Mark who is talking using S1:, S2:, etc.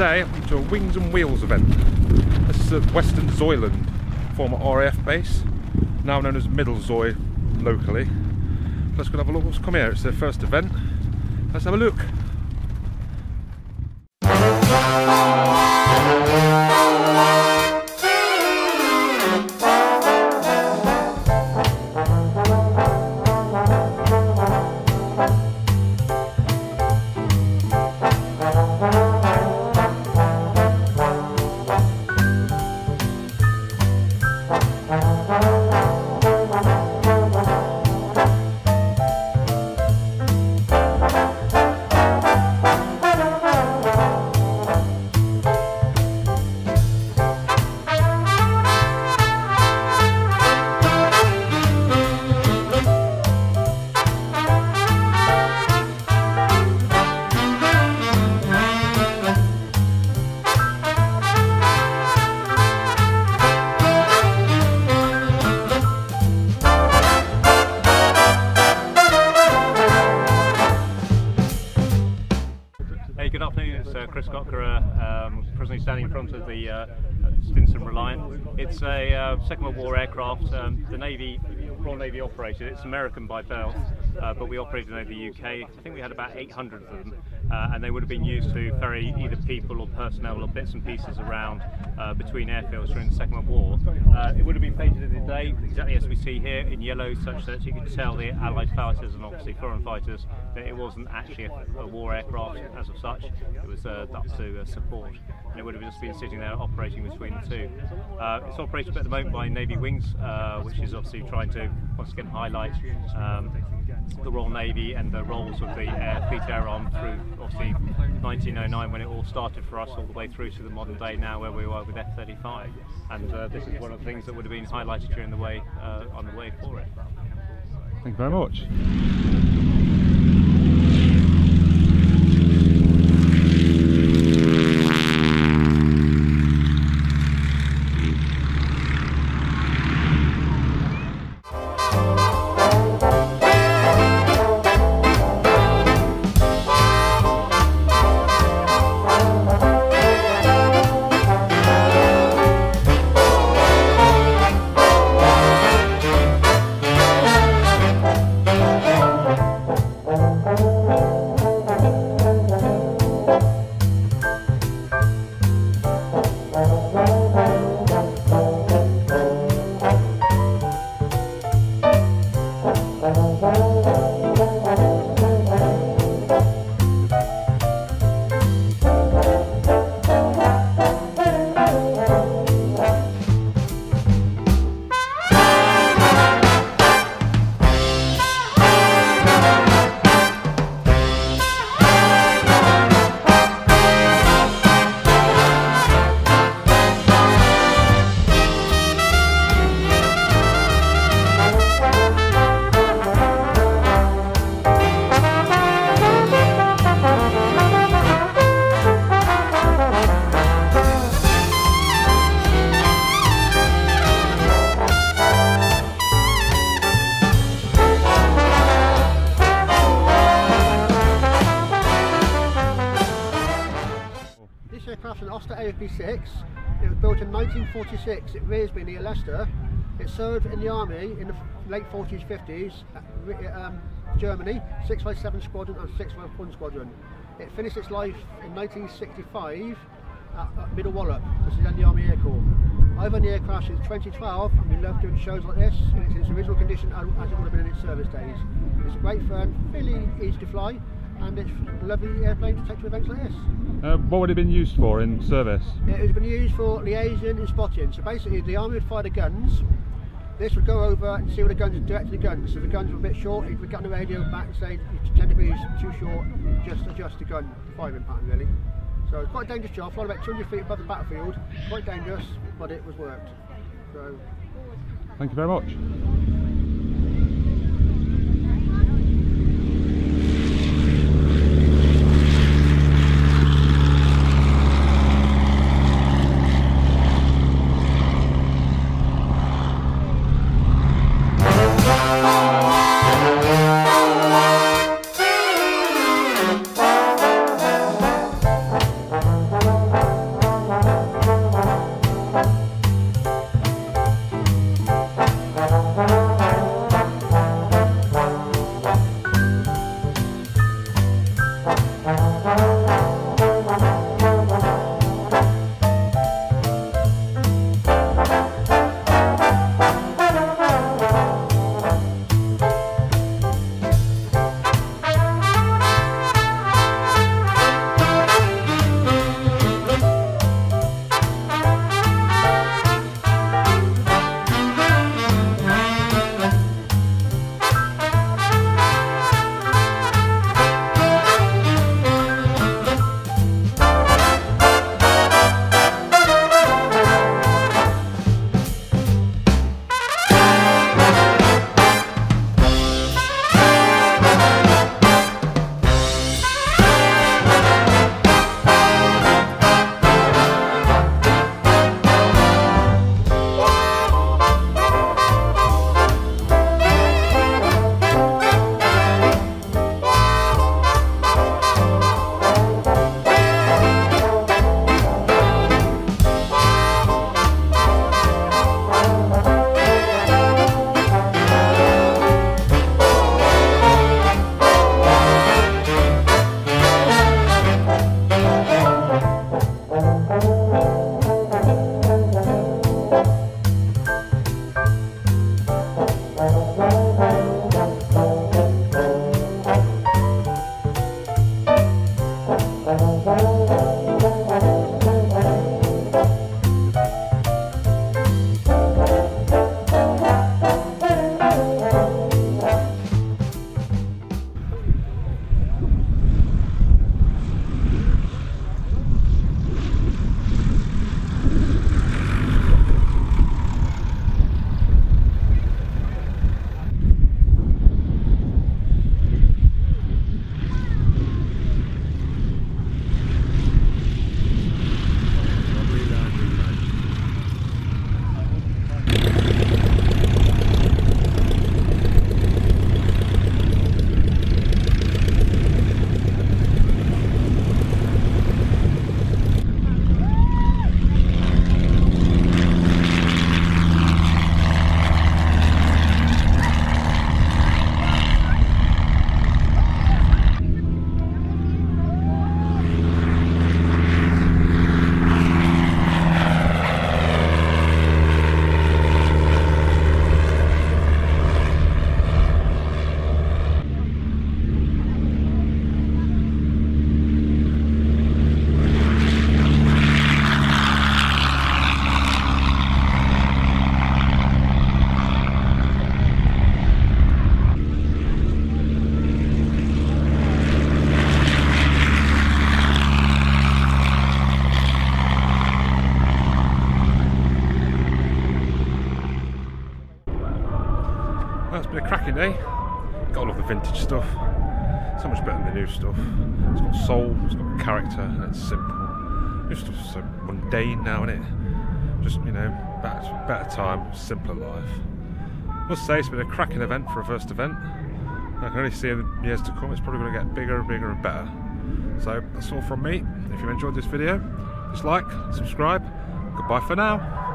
S1: today to a Wings and Wheels event. This is at Weston Zoyland, former RAF base, now known as Middlezoy locally. Let's go have a look what's come here. It's their first event. Let's have a look.
S2: It's uh, Chris Cockera, um, presently standing in front of the uh, Stinson Reliant. It's a uh, Second World War aircraft. Um, the Navy, Royal Navy operated. It's American by Bell, uh, but we operated over the UK. I think we had about 800 of them, uh, and they would have been used to ferry either people or personnel or bits and pieces around uh, between airfields during the Second World War. Uh, it would have been painted in the day, exactly as we see here, in yellow, such that you could tell the Allied fighters and obviously foreign fighters that it wasn't actually a, a war aircraft as of such. It was uh, up to uh, support, and it would have just been sitting there operating between the two. It's operated at the moment by Navy Wings, which is obviously trying to once again highlight um, the Royal Navy and the roles of the Air Fleet Air Arm through obviously 1909 when it all started for us, all the way through to the modern day now where we are with F-35. And uh, this is one of the things that would have been highlighted during the way uh, on the way for it.
S1: Thank you very much.
S3: It was built in 1946 at me near Leicester. It served in the army in the late 40s, 50s, uh, um, Germany, 657 Squadron and 651 Squadron. It finished its life in 1965 at, at Middle Wallop, which is in the Army Air Corps. I've owned the aircraft since 2012 and we love doing shows like this in its original condition as it would have been in its service days. It's a great fern, fairly easy to fly and it's a lovely airplane to take to events like this.
S1: Uh, what would it have been used for in service?
S3: It has been used for liaison and spotting. So basically, the army would fire the guns. This would go over and see where the guns are directed the guns. So if the guns were a bit short, it would get on the radio back and say, "You 10 degrees too short, just adjust the gun firing pattern really. So it's quite a dangerous job, flying about 200 feet above the battlefield. Quite dangerous, but it was worked. So
S1: Thank you very much. It's been a cracking day. Got all of the vintage stuff. So much better than the new stuff. It's got soul, it's got character, and it's simple. New stuff's so mundane now, isn't it? Just, you know, better, better time, simpler life. Must say, it's been a cracking event for a first event. I can only see in the years to come, it's probably going to get bigger and bigger and better. So, that's all from me. If you enjoyed this video, just like, subscribe. Goodbye for now.